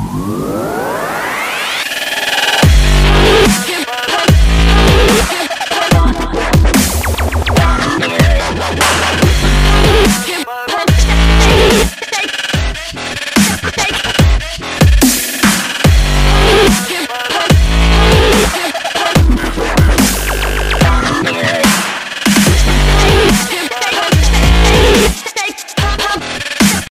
Whoa.